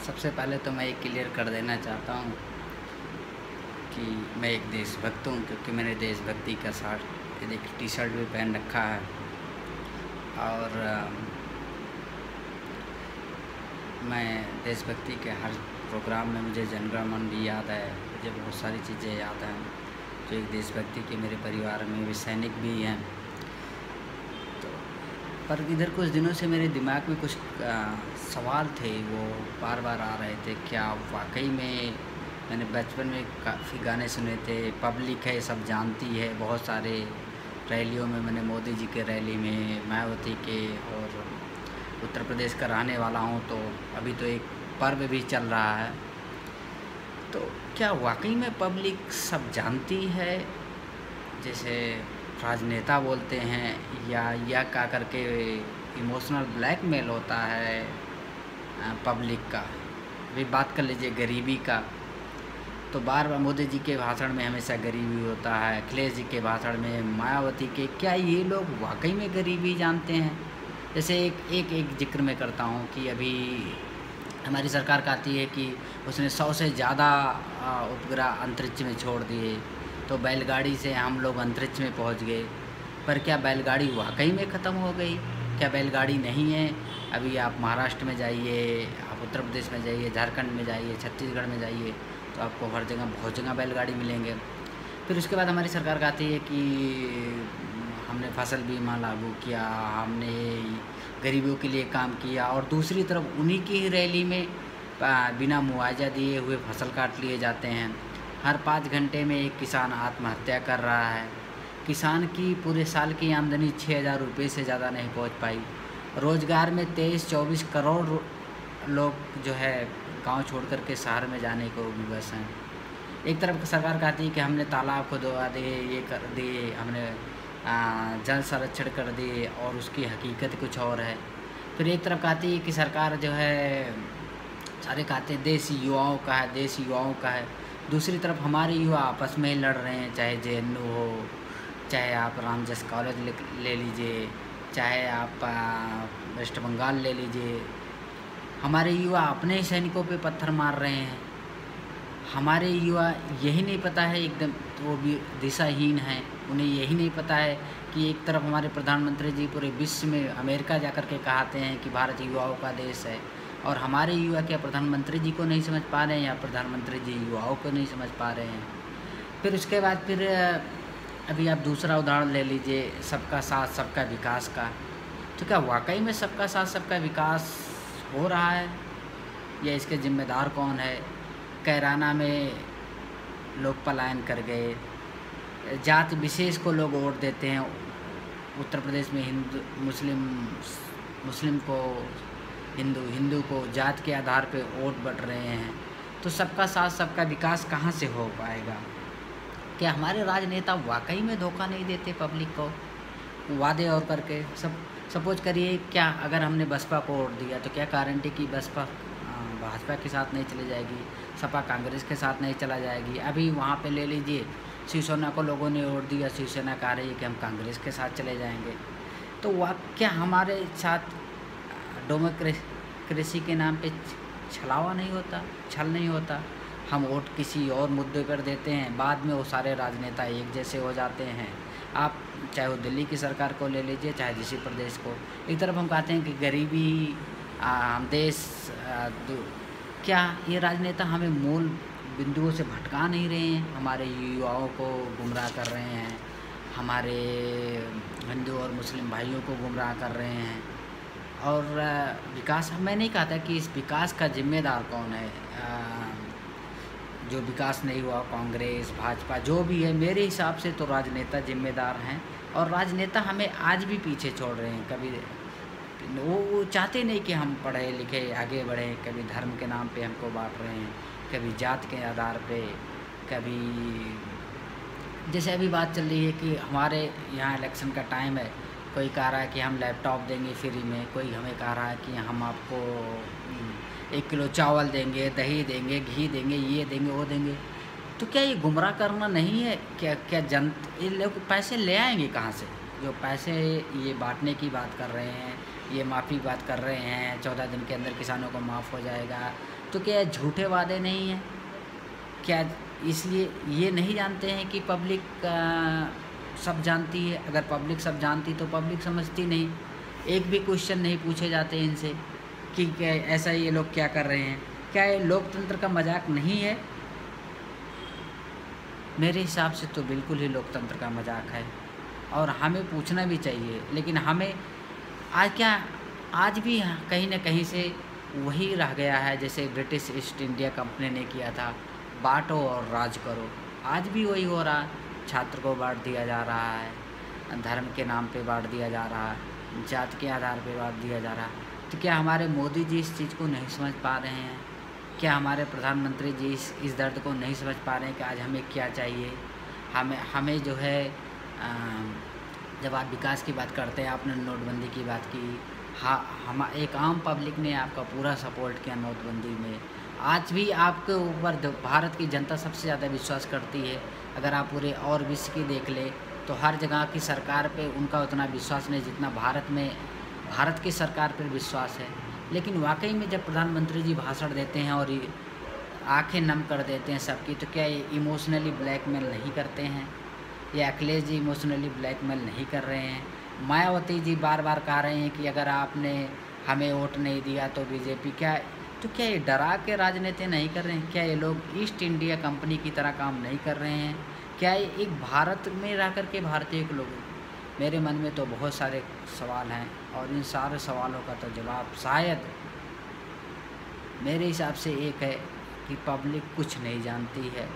सबसे पहले तो मैं ये क्लियर कर देना चाहता हूँ कि मैं एक देशभक्त हूँ, क्योंकि मैंने देशभक्ति का शर्ट एक टी शर्ट भी पहन रखा है। और मैं देशभक्ति के हर प्रोग्राम में मुझे जनगण भी याद है, मुझे बहुत सारी चीज़ें याद हैं, जो एक देशभक्ति के मेरे परिवार में भी सैनिक भी हैं। पर इधर कुछ दिनों से मेरे दिमाग में कुछ आ, सवाल थे वो बार बार आ रहे थे क्या वाकई में मैंने बचपन में काफ़ी गाने सुने थे पब्लिक है सब जानती है बहुत सारे रैलियों में मैंने मोदी जी के रैली में मायावती के और उत्तर प्रदेश का रहने वाला हूँ तो अभी तो एक पर्व भी चल रहा है। तो क्या वाकई में पब्लिक सब जानती है? जैसे राजनेता बोलते हैं, या या क्या करके इमोशनल ब्लैकमेल होता है पब्लिक का। भी बात कर लीजिए गरीबी का। तो बार बार मोदी जी के भाषण में हमेशा गरीबी होता है, अखिलेश जी के भाषण में, मायावती के, क्या ये लोग वाकई में गरीबी जानते हैं? जैसे एक एक एक ज़िक्र में करता हूँ कि अभी हमारी सरकार कहती है कि उसने सौ से ज़्यादा उपग्रह अंतरिक्ष में छोड़ दिए। तो बैलगाड़ी से हम लोग अंतरिक्ष में पहुँच गए। पर क्या बैलगाड़ी वाकई में ख़त्म हो गई? क्या बैलगाड़ी नहीं है? अभी आप महाराष्ट्र में जाइए, आप उत्तर प्रदेश में जाइए, झारखंड में जाइए, छत्तीसगढ़ में जाइए तो आपको हर जगह, बहुत जगह बैलगाड़ी मिलेंगे। फिर उसके बाद हमारी सरकार कहती है कि हमने फ़सल बीमा लागू किया, हमने गरीबों के लिए काम किया और दूसरी तरफ़ उन्हीं की ही रैली में बिना मुआवजा दिए हुए फ़सल काट लिए जाते हैं। हर पाँच घंटे में एक किसान आत्महत्या कर रहा है। किसान की पूरे साल की आमदनी छः हज़ार रुपये से ज़्यादा नहीं पहुँच पाई। रोज़गार में तेईस, चौबीस करोड़ लोग जो है गाँव छोड़ कर के शहर में जाने को विवश हैं। एक तरफ़ सरकार कहती है कि हमने तालाब को दबा दिए, ये कर दिए, हमने जल संरक्षण कर दिए और उसकी हकीकत कुछ और है। फिर एक तरफ़ कहती है कि सरकार जो है, सारे कहते हैं देश युवाओं का है देश युवाओं का है। दूसरी तरफ़ हमारे युवा आपस में लड़ रहे हैं, चाहे जे हो, चाहे आप रामजस कॉलेज ले लीजिए, चाहे आप वेस्ट बंगाल ले लीजिए। हमारे युवा अपने ही सैनिकों पे पत्थर मार रहे हैं। हमारे युवा यही नहीं पता है एकदम, वो भी दिशाहीन है, उन्हें यही नहीं पता है कि एक तरफ़ हमारे प्रधानमंत्री जी पूरे विश्व में अमेरिका जाकर के कहते हैं कि भारत युवाओं का देश है। और हमारे युवा क्या, प्रधानमंत्री जी को नहीं समझ पा रहे हैं या प्रधानमंत्री जी युवाओं को नहीं समझ पा रहे हैं? फिर उसके बाद फिर अभी आप दूसरा उदाहरण ले लीजिए, सबका साथ, सबका विकास का। तो क्या वाकई में सबका साथ, सबका विकास हो रहा है? या इसके ज़िम्मेदार कौन है? कैराना में लोग पलायन कर गए। जात विशेष को लोग वोट देते हैं। उत्तर प्रदेश में हिंदू, मुस्लिम मुस्लिम को हिंदू हिंदू को जात के आधार पे वोट बढ़ रहे हैं तो सबका साथ, सबका विकास कहाँ से हो पाएगा? क्या हमारे राजनेता वाकई में धोखा नहीं देते पब्लिक को? वादे और करके सब, सपोज़ करिए क्या अगर हमने बसपा को वोट दिया तो क्या गारंटी की बसपा भाजपा के साथ नहीं चली जाएगी, सपा कांग्रेस के साथ नहीं चला जाएगी? अभी वहाँ पे ले लीजिए, शिवसेना को लोगों ने वोट दिया, शिवसेना कह रही है कि हम कांग्रेस के साथ चले जाएँगे। तो वह क्या हमारे साथ डेमोक्रेसी के नाम पे छलावा नहीं होता छल नहीं होता। हम वोट किसी और मुद्दे पर देते हैं बाद में वो सारे राजनेता एक जैसे हो जाते हैं। आप चाहे वो दिल्ली की सरकार को ले लीजिए चाहे किसी प्रदेश को। एक तरफ़ हम कहते हैं कि गरीबी हम देश आ, क्या ये राजनेता हमें मूल बिंदुओं से भटका नहीं रहे हैं? हमारे युवाओं को गुमराह कर रहे हैं। हमारे हिंदू और मुस्लिम भाइयों को गुमराह कर रहे हैं। और विकास, मैं नहीं कहता कि इस विकास का जिम्मेदार कौन है। जो विकास नहीं हुआ, कांग्रेस, भाजपा, जो भी है, मेरे हिसाब से तो राजनेता जिम्मेदार हैं और राजनेता हमें आज भी पीछे छोड़ रहे हैं। कभी वो चाहते नहीं कि हम पढ़े लिखे आगे बढ़ें, कभी धर्म के नाम पे हमको बांट रहे हैं, कभी जात के आधार पे, कभी, जैसे अभी बात चल रही है कि हमारे यहाँ इलेक्शन का टाइम है कोई कह रहा है कि हम लैपटॉप देंगे फ्री में, कोई हमें कह रहा है कि हम आपको एक किलो चावल देंगे, दही देंगे, घी देंगे, ये देंगे, वो देंगे। तो क्या ये गुमराह करना नहीं है? क्या क्या जन, ये लोग पैसे ले आएँगे कहाँ से? जो पैसे ये बांटने की बात कर रहे हैं, ये माफ़ी बात कर रहे हैं, चौदह दिन के अंदर किसानों को माफ़ हो जाएगा। तो क्या झूठे वादे नहीं हैं? क्या इसलिए ये नहीं जानते हैं कि पब्लिक सब जानती है, अगर पब्लिक सब जानती तो पब्लिक समझती नहीं। एक भी क्वेश्चन नहीं पूछे जाते इनसे कि क्या ऐसा ये लोग क्या कर रहे हैं। क्या ये लोकतंत्र का मज़ाक नहीं है? मेरे हिसाब से तो बिल्कुल ही लोकतंत्र का मज़ाक है। और हमें पूछना भी चाहिए, लेकिन हमें आज क्या, आज भी कहीं ना कहीं से वही रह गया है, जैसे ब्रिटिश ईस्ट इंडिया कंपनी ने किया था, बांटो और राज करो। आज भी वही हो रहा। छात्र को बांट दिया जा रहा है, धर्म के नाम पे बांट दिया जा रहा है, जात के आधार पे बांट दिया जा रहा है। तो क्या हमारे मोदी जी इस चीज़ को नहीं समझ पा रहे हैं? क्या हमारे प्रधानमंत्री जी इस इस दर्द को नहीं समझ पा रहे हैं कि आज हमें क्या चाहिए? हमें हमें जो है जब आप विकास की बात करते हैं, आपने नोटबंदी की बात की हाँ हम एक आम पब्लिक ने आपका पूरा सपोर्ट किया नोटबंदी में। आज भी आपके ऊपर भारत की जनता सबसे ज़्यादा विश्वास करती है। अगर आप पूरे और विश्व की देख ले तो हर जगह की सरकार पे उनका उतना विश्वास नहीं जितना भारत में, भारत की सरकार पर विश्वास है। लेकिन वाकई में जब प्रधानमंत्री जी भाषण देते हैं और आँखें नम कर देते हैं सबकी तो क्या ये इमोशनली ब्लैकमेल नहीं करते हैं? या अखिलेश जी इमोशनली ब्लैकमेल नहीं कर रहे हैं? मायावती जी बार बार कह रहे हैं कि अगर आपने हमें वोट नहीं दिया तो बीजेपी क्या तो क्या ये डरा के राजनीति नहीं कर रहे हैं? क्या ये लोग ईस्ट इंडिया कंपनी की तरह काम नहीं कर रहे हैं? क्या ये एक भारत में रह कर के भारतीय के लोग मेरे मन में तो बहुत सारे सवाल हैं और इन सारे सवालों का तो जवाब शायद मेरे हिसाब से एक है कि पब्लिक कुछ नहीं जानती है।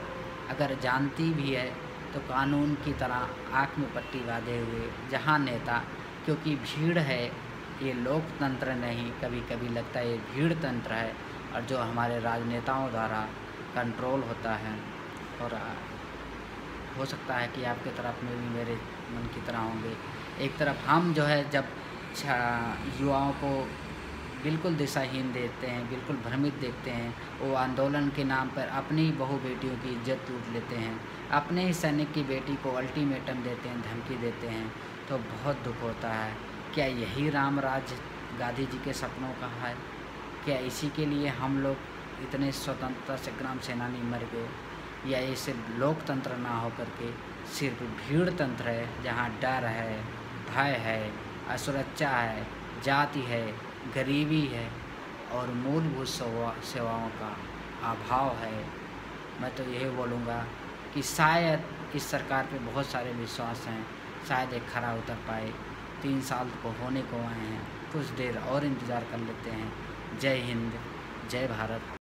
अगर जानती भी है तो कानून की तरह आँख में पट्टी बांधे हुए जहाँ नेता, क्योंकि भीड़ है, ये लोकतंत्र नहीं कभी कभी लगता है ये भीड़ तंत्र है, और जो हमारे राजनेताओं द्वारा कंट्रोल होता है, और हो सकता है कि आपके तरफ़ में भी मेरे मन की तरह होंगे। एक तरफ़ हम जो है, जब युवाओं को बिल्कुल दिशाहीन देखते हैं, बिल्कुल भ्रमित देखते हैं। वो आंदोलन के नाम पर अपनी बहु बेटियों की इज़्ज़त लूट लेते हैं। अपने ही सैनिक की बेटी को अल्टीमेटम देते हैं, धमकी देते हैं। तो बहुत दुख होता है। क्या यही राम राज गांधी जी के सपनों का है? क्या इसी के लिए हम लोग इतने स्वतंत्रता संग्राम सेनानी मर गए? या ये सिर्फ़ लोकतंत्र ना हो करके सिर्फ़ भीड़ तंत्र है, जहाँ डर है, भय है, असुरक्षा है, जाति है गरीबी है और मूलभूत सेवाओं का अभाव है। मैं तो यही बोलूँगा कि शायद इस सरकार पे बहुत सारे विश्वास हैं, शायद एक खरा उतर पाए। तीन साल को होने को आए हैं, कुछ देर और इंतज़ार कर लेते हैं। जय हिंद, जय भारत।